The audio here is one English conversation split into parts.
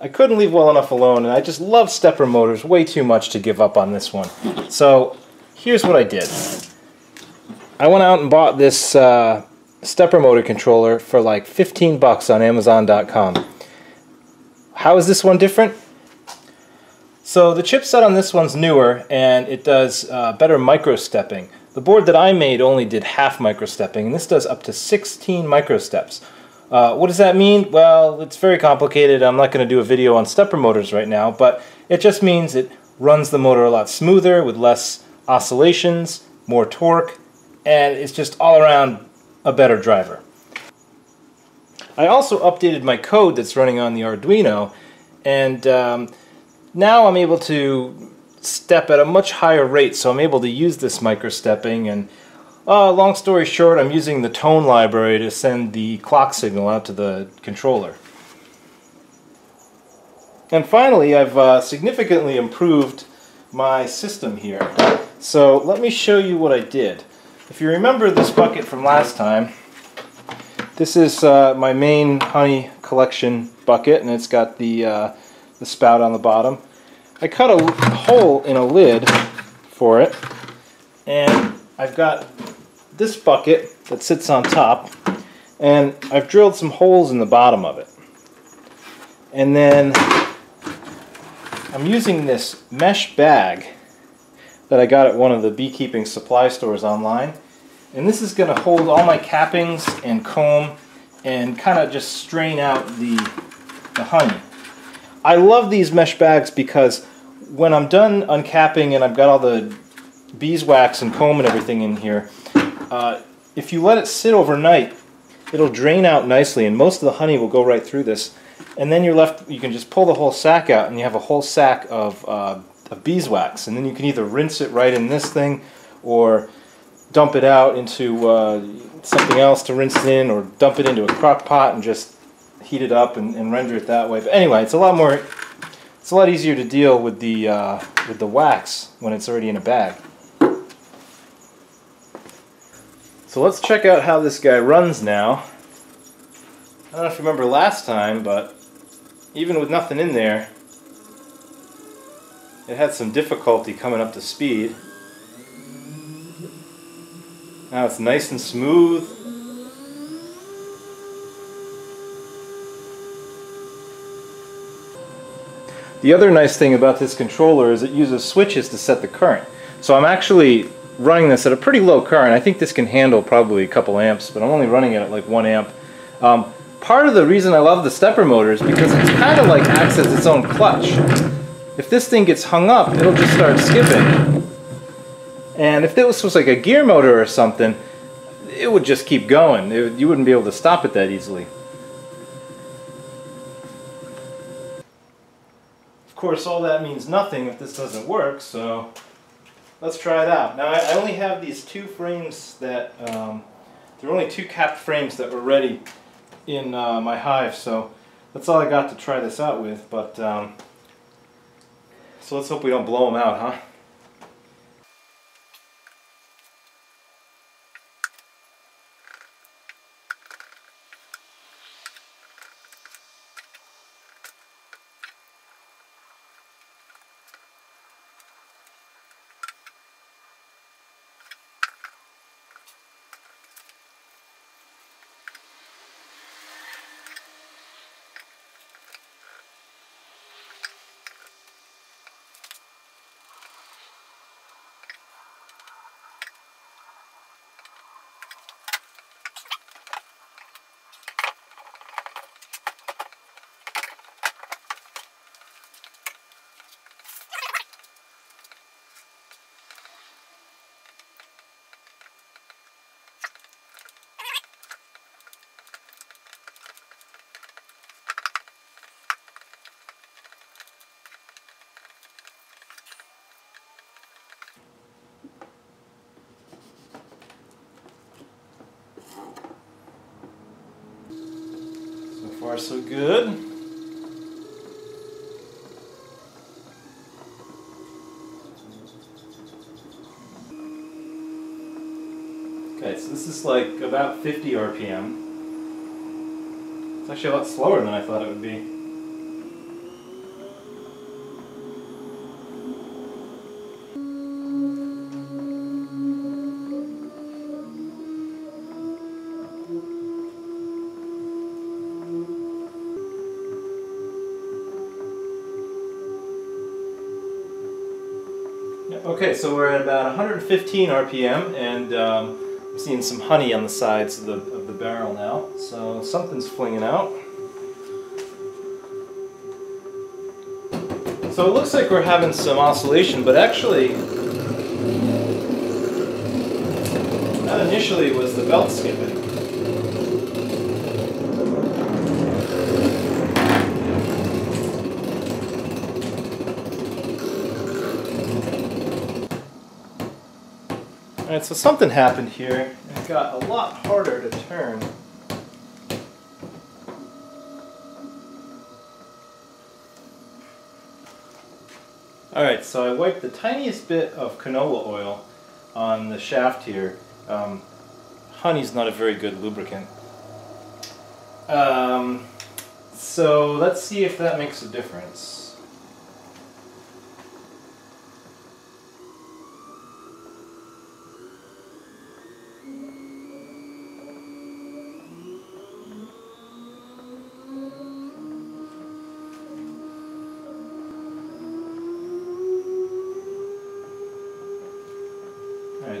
I couldn't leave well enough alone, and I just love stepper motors way too much to give up on this one. So here's what I did. I went out and bought this uh, stepper motor controller for like 15 bucks on Amazon.com. How is this one different? So the chipset on this one's newer and it does uh, better microstepping. The board that I made only did half microstepping and this does up to 16 microsteps. Uh, what does that mean? Well, it's very complicated. I'm not going to do a video on stepper motors right now, but it just means it runs the motor a lot smoother with less oscillations, more torque, and it's just all around a better driver. I also updated my code that's running on the Arduino, and um, now I'm able to step at a much higher rate, so I'm able to use this microstepping and uh, long story short, I'm using the tone library to send the clock signal out to the controller. And finally, I've uh, significantly improved my system here. So let me show you what I did. If you remember this bucket from last time, this is uh, my main honey collection bucket, and it's got the, uh, the spout on the bottom. I cut a hole in a lid for it, and I've got this bucket that sits on top and I've drilled some holes in the bottom of it. And then I'm using this mesh bag that I got at one of the beekeeping supply stores online. And this is going to hold all my cappings and comb and kind of just strain out the, the honey. I love these mesh bags because when I'm done uncapping and I've got all the beeswax and comb and everything in here, uh, if you let it sit overnight, it'll drain out nicely and most of the honey will go right through this. And then you're left, you can just pull the whole sack out and you have a whole sack of, uh, of beeswax. And then you can either rinse it right in this thing or dump it out into uh, something else to rinse it in or dump it into a crock pot and just heat it up and, and, render it that way. But anyway, it's a lot more, it's a lot easier to deal with the, uh, with the wax when it's already in a bag. So let's check out how this guy runs now. I don't know if you remember last time, but even with nothing in there, it had some difficulty coming up to speed. Now it's nice and smooth. The other nice thing about this controller is it uses switches to set the current. So I'm actually running this at a pretty low current. I think this can handle probably a couple amps, but I'm only running it at like one amp. Um, part of the reason I love the stepper motor is because it's kind of like acts as its own clutch. If this thing gets hung up, it'll just start skipping. And if this was like a gear motor or something, it would just keep going. It, you wouldn't be able to stop it that easily. Of course, all that means nothing if this doesn't work, so let's try it out. Now I, only have these two frames that, um, there are only two capped frames that were ready in uh, my hive, so that's all I got to try this out with, but um, so let's hope we don't blow them out, huh? So good. Okay, so this is like about 50 RPM. It's actually a lot slower than I thought it would be. Okay, so we're at about 115 RPM, and um, I'm seeing some honey on the sides of the, of the barrel now. So something's flinging out. So it looks like we're having some oscillation, but actually, that initially was the belt skipping. So something happened here. It got a lot harder to turn. Alright, so I wiped the tiniest bit of canola oil on the shaft here. Um, honey's not a very good lubricant. Um, so let's see if that makes a difference.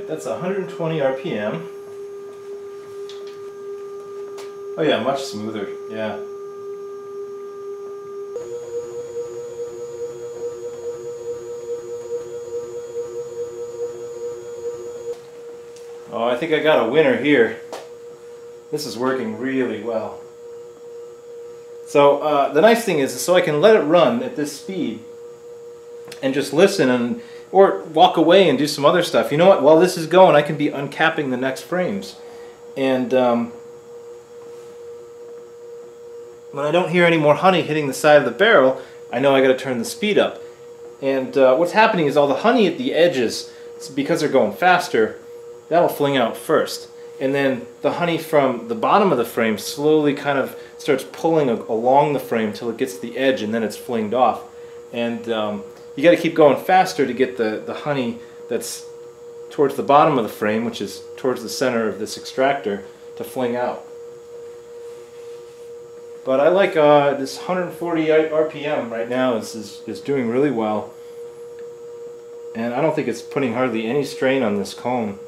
That's 120 RPM. Oh yeah, much smoother, yeah. Oh, I think I got a winner here. This is working really well. So uh, the nice thing is, so I can let it run at this speed and just listen and or walk away and do some other stuff. You know what? While this is going, I can be uncapping the next frames. And um, when I don't hear any more honey hitting the side of the barrel, I know I got to turn the speed up. And uh, what's happening is all the honey at the edges, because they're going faster, that'll fling out first. And then the honey from the bottom of the frame slowly kind of starts pulling along the frame till it gets to the edge and then it's flinged off. And um, you got to keep going faster to get the, the honey that's towards the bottom of the frame, which is towards the center of this extractor, to fling out. But I like uh, this 140 RPM right now is, is, is doing really well. And I don't think it's putting hardly any strain on this comb.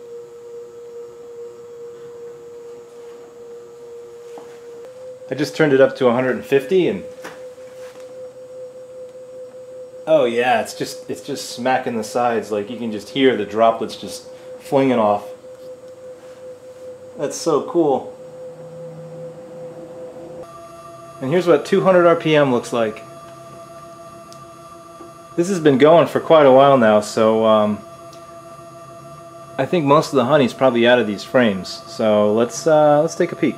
I just turned it up to 150 and Oh yeah, it's just it's just smacking the sides. Like you can just hear the droplets just flinging off. That's so cool. And here's what 200 RPM looks like. This has been going for quite a while now, so um, I think most of the honey's probably out of these frames. So let's uh, let's take a peek.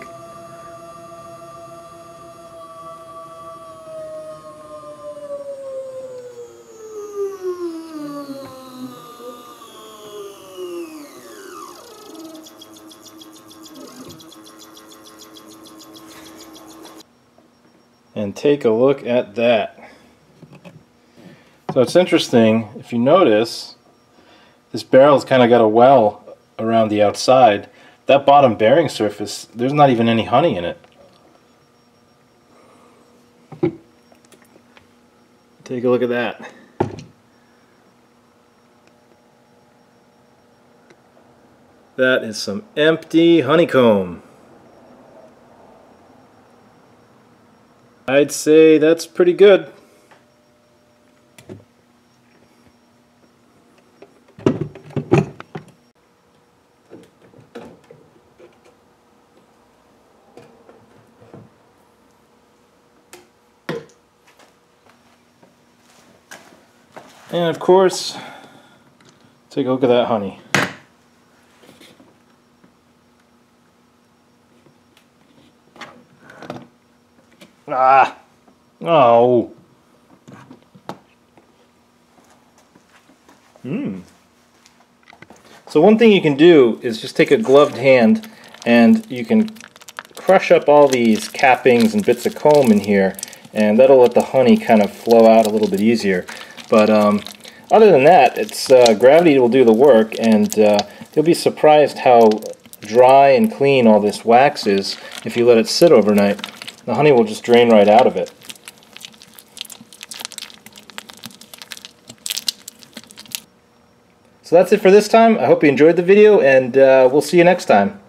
And take a look at that. So it's interesting, if you notice, this barrel's kind of got a well around the outside. That bottom bearing surface, there's not even any honey in it. Take a look at that. That is some empty honeycomb. I'd say that's pretty good. And of course, take a look at that honey. Ah! Oh! Hmm. So one thing you can do is just take a gloved hand and you can crush up all these cappings and bits of comb in here and that'll let the honey kind of flow out a little bit easier. But um, other than that, it's uh, gravity will do the work and uh, you'll be surprised how dry and clean all this wax is if you let it sit overnight. The honey will just drain right out of it. So that's it for this time. I hope you enjoyed the video, and uh, we'll see you next time.